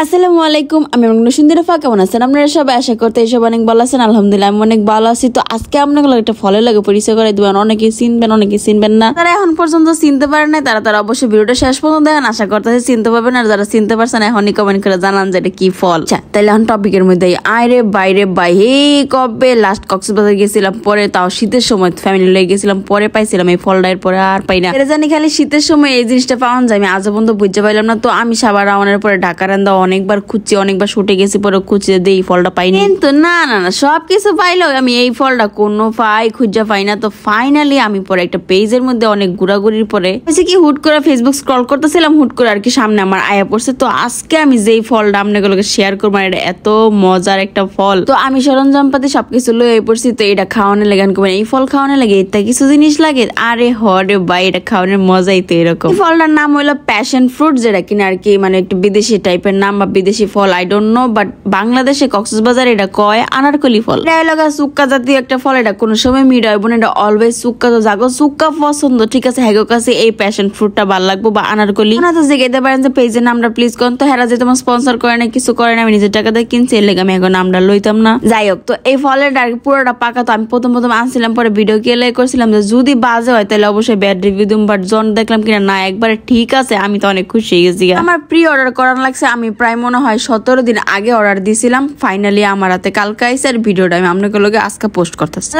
আসসালামু আলাইকুম আমি সুন্দরফা কেমন আছেন? আপনারা সবাই আশা করতে এসব অনেক ভালো আছেন আলহামদুলিল্লাহ আমি অনেক ভালো আছি। তো আজকে আপনাকে একটা ফলের লাগে পরিচয় করে দিবেন অনেকে চিনবেন অনেকে চিনবেন না। তারা এখন পর্যন্ত চিনতে পারেন না তারা তারা অবশ্যই ভিডিওটা শেষ পর্যন্ত দেখেন। আশা করতেছে চিনতে পারবেন আর যারা চিনতে পারছেন এখনই কমেন্ট করে জানান যে এটা কি ফল। আচ্ছা তাহলে এখন টপিকের মধ্যে আয়রে বাইরে বাই হে কবে লাস্ট কক্সবাজার গেছিলাম? পরে তাও শীতের সময় ফ্যামিলি লয়ে গেছিলাম পরে পাইছিলাম এই ফলটা পরে আর পাই না। এটা জানি খালি শীতের সময় এই জিনিসটা পাওয়া যায় আমি আজও পর্যন্ত বুঝতে পারলাম না। তো আমি সাবার রাওয়ানের পরে ঢাকা রান্দা অনেকবার খুঁজছি, অনেকবার শুটে গেছি, পরে খুঁজছি যে এই ফলটা পাইনি। কিন্তু না না না সব কিছু পাইলেও আমি এই ফলটা কোনো পাই, খুঁজা পাই না। তো ফাইনালি আমি পরে একটা পেজের মধ্যে অনেক ঘোরাঘুরির পরে হয়েছে কি, হুট করে ফেসবুক স্ক্রল করতেছিলাম, হুট করে আর কি সামনে আমার আয়া পড়ছে। তো আজকে আমি যেই ফলটা আপনাগুলোকে শেয়ার করব এটা এত মজার একটা ফল। তো আমি সরঞ্জাম পাতি সবকিছু লয়ে পড়ছি, তো এটা খাওয়ানো লাগে আমি এই ফল খাওয়ানো লাগে এটা কিছু জিনিস লাগে? আরে হরে ভাই, এটা খাওয়ানোর মজাই তো এরকম। ফলটার নাম হলো প্যাশন ফ্রুট যেটা কিনা আর কি মানে একটু বিদেশি টাইপের নাম বা বিদেশি ফল আই ডোন্ট নো বাট বাংলাদেশে কক্সবাজার এটা কয়? আনারকলি ফল। এলাকা সুক্কা জাতীয় একটা ফল, এটা কোনো সময় মিড হয় বোন এটা অলওয়েজ সুক্কা তো জাগো, সুক্কা পছন্দ, ঠিক আছে হ্যাগো কাছে এই প্যাশন ফ্রুটটা ভালো লাগবো বা আনারকলি। না তো জিগাইতে পারেন যে পেজের নামটা প্লিজ করুন তো, হেরা যে তোমার স্পন্সর করে না কিছু করে না আমি নিজের টাকা দিয়ে কিনছি, এর লেগে আমি এখন নামটা লইতাম না। যাই হোক, তো এই ফলের আর পুরোটা পাকা, তো আমি প্রথম প্রথম আনছিলাম, পরে ভিডিও কেলে করছিলাম যে, যদি বাজে হয়, তাহলে অবশ্যই ব্যাড রিভিউ দিম বাট জন দেখলাম কিনা না, একবারে ঠিক আছে, আমি তো অনেক খুশি হয়ে গেছি আমার প্রি অর্ডার করার লাগছে, আমি প্রায় মনে হয় সতেরো দিন আগে অর্ডার দিয়েছিলাম ফাইনালি আমার হাতে কালকে আইসে আর ভিডিওটা আমি আপনাকে লোকে আজকে পোস্ট করতেছি।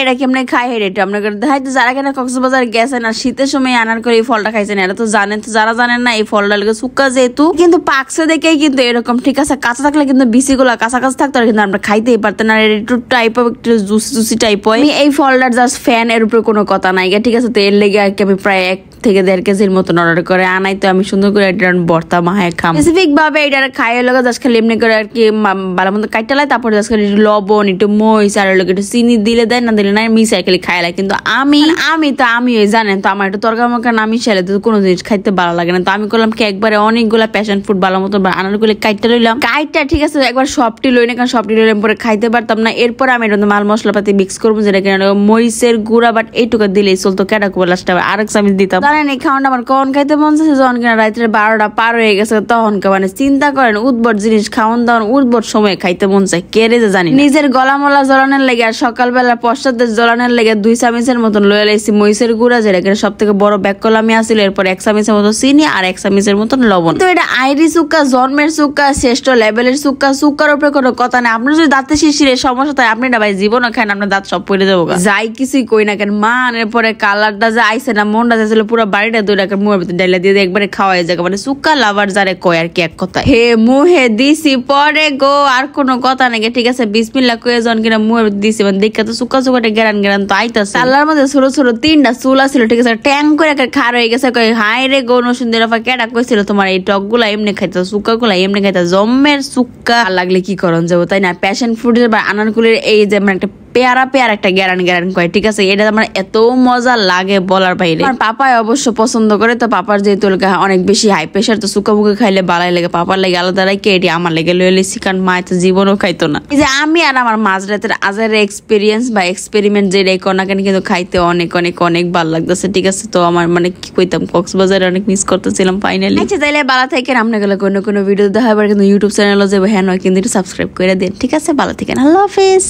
এটা কি আপনি খাই হেরে এটা? আপনাকে দেখাই তো যারা কেনা কক্সবাজার গেছেন আর শীতের সময় আনার করে এই ফলটা খাইছেন এটা তো জানেন তো, যারা জানেন না এই ফলটা লাগে সুক্কা যেহেতু, কিন্তু পাকছে দেখেই কিন্তু এরকম, ঠিক আছে, কাঁচা থাকলে কিন্তু বিসি গুলা কাঁচা কাঁচা থাকতো আর কিন্তু আমরা খাইতেই পারতেন না একটু টাইপ অফ একটু জুসি জুসি টাইপ হয়। এই ফলটার জাস্ট ফ্যান এর উপরে কোনো কথা নাই ঠিক আছে, তো এর লেগে আর কি আমি প্রায় এক থেকে দেড় কেজির মতন অর্ডার করে আনাই, তো আমি সুন্দর করে এটা ভর্তা মাহায় খাম। স্পেসিফিক ভাবে এটা খাইয়ে লগা জাস্ট খালি এমনি করে আর কি ভালো মতো কাটতে লাই তারপরে জাস্ট খালি একটু লবণ একটু মরিচ আর লোক একটু চিনি দিলে দেয় না দিলে না মিশাই খালি খাই লাগে কিন্তু আমি আমি তো আমি ওই জানেন তো আমার একটু তরকারি মরকা না মিশাইলে তো কোনো জিনিস খাইতে ভালো লাগে না। তো আমি করলাম কি একবারে অনেকগুলা প্যাশন ফুড ভালো মতো আনারগুলো কাইটটা লইলাম। কাইটটা ঠিক আছে একবার সবটি লই না কারণ সবটি লইলাম পরে খাইতে পারতাম না। এরপরে আমি এটা মাল মশলাপাতি মিক্স করব যেটা কিনা মরিচের গুঁড়া বাট এইটুকু দিলেই চলতো কেটা কুবা লাস্টে আরেক চামিচ দিতাম। জানেন এই খাওয়াটা আমার কখন খাইতে মন চাইছে যখন কিনা রাত্রে বারোটা পার হয়ে গেছে তখন মানে চিন্তা করেন উদ্ভট জিনিস খাওয়ান দাওয়ান উদ্ভট সময় খাইতে মন চায়। কেড়ে যে জানি নিজের গলামলা জ্বলানোর লেগে আর সকালবেলা পশ্চাতে জ্বলানোর লেগে দুই চামিচের মতন লয়ে লাইছি মহিষের গুঁড়া যেটা এখানে সব থেকে বড় ব্যাগ কলামি আসছিল এরপর এক চামিচের মতো চিনি আর এক চামিচের মতন লবণ। তো এটা আইরি সুক্কা জন্মের সুক্কা শ্রেষ্ঠ লেভেলের সুক্কা সুক্কার উপরে কোনো কথা নেই। আপনার যদি দাঁতে শিশিরের সমস্যা থাকে আপনি না ভাই জীবনও খান আপনার দাঁত সব পড়ে যাব যাই কিছুই কই না কেন মান এরপরে কালারটা যে আইসে না মনটা যাচ্ছিল পুরো বাড়িটা দুই টাকার মুখের ভিতরে ডাইলা দিয়ে একবারে খাওয়াই যাবে মানে সুক্কা লাভার যারে কয় আর কি এক কথা হে মুহে দিছি পরে গো আর কোনো কথা নাকি ঠিক আছে? বিসমিল্লা কয়ে জন কিনা মুহে দিছি মানে দেখা তো সুক্কা সুক্কাটা গেরান গেরান তো আইতাছে। আল্লাহর মধ্যে ছোট ছোট তিনটা চুল আছিল ঠিক আছে? ট্যাং করে একটা খার হয়ে গেছে কই হাই রে গো নসুন্দর আফা কেডা কইছিল তোমার? এই টকগুলা এমনি খাইতে সুক্কা গুলা এমনি খাইতে জম্মের সুক্কা লাগলে কি করন যাব তাই না? প্যাশন ফ্রুটের বা আনারকুলের এই যে মানে একটা পেয়ারা পেয়ারা একটা গ্যারান গ্যারান কয় ঠিক আছে? এটা আমার এত মজা লাগে বলার বাইরে। আমার পাপাই অবশ্য পছন্দ করে, তো পাপার যেহেতু অনেক বেশি হাই প্রেশার তো সুকা মুখে খাইলে বালাই লাগে। পাপার লাগে আলাদা লাগে এটি আমার লেগে লয়ে লিসি কারণ মা তো জীবনও খাইতো না। এই যে আমি আর আমার মাঝ রাতের আজারের এক্সপিরিয়েন্স বা এক্সপেরিমেন্ট যেটাই না কেন কিন্তু খাইতে অনেক অনেক অনেক ভালো লাগতেছে, ঠিক আছে? তো আমার মানে কি কইতাম, কক্সবাজারে অনেক মিস করতেছিলাম ফাইনালি আচ্ছা তাইলে বালা থেকে আমরা গেলে কোনো কোনো ভিডিও দেখা কিন্তু ইউটিউব চ্যানেলও যাব হ্যাঁ নয়, কিন্তু সাবস্ক্রাইব করে দিন, ঠিক আছে? ভালো থেকে আল্লাহ হাফিজ।